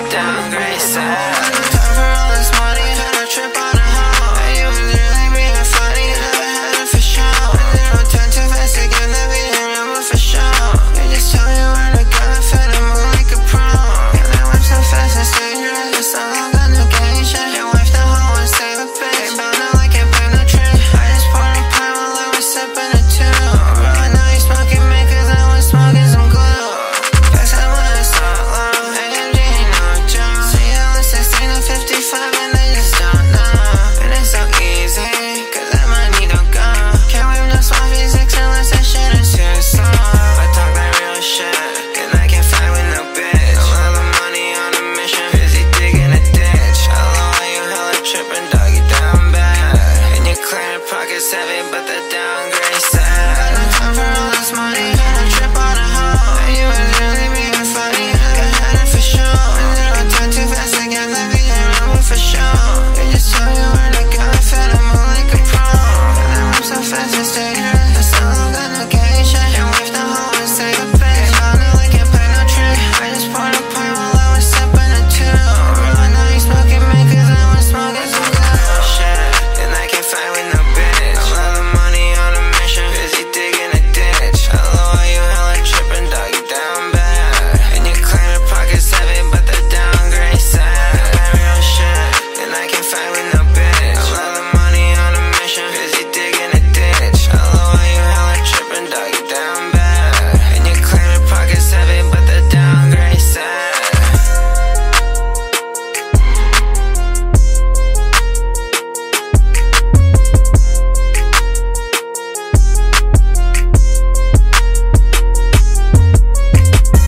let down. seven, but the down.